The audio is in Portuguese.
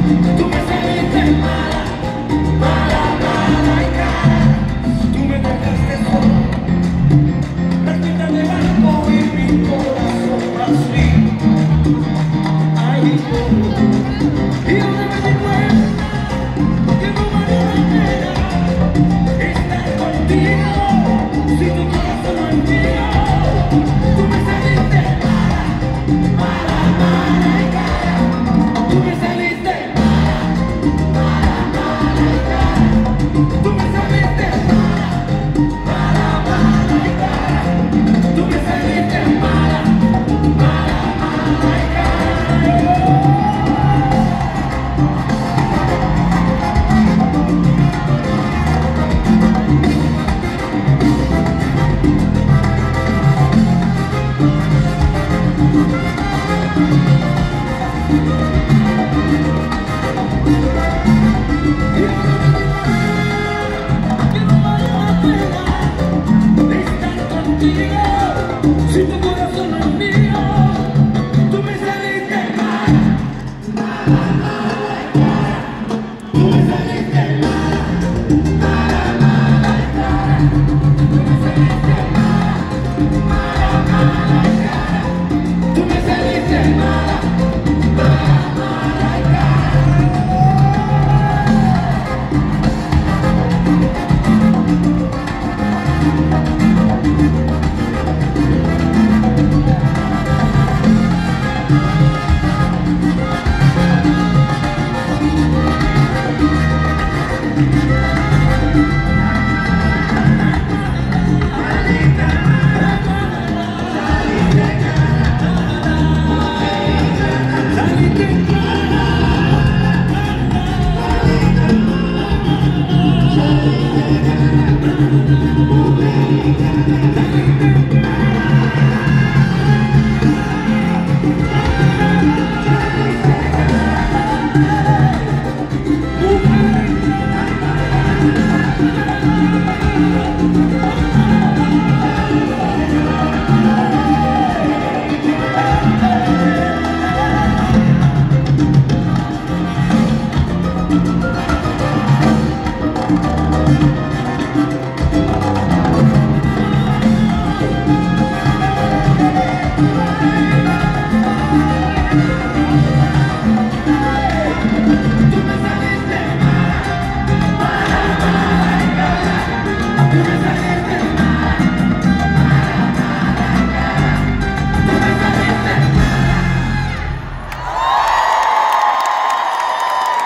Música Yeah.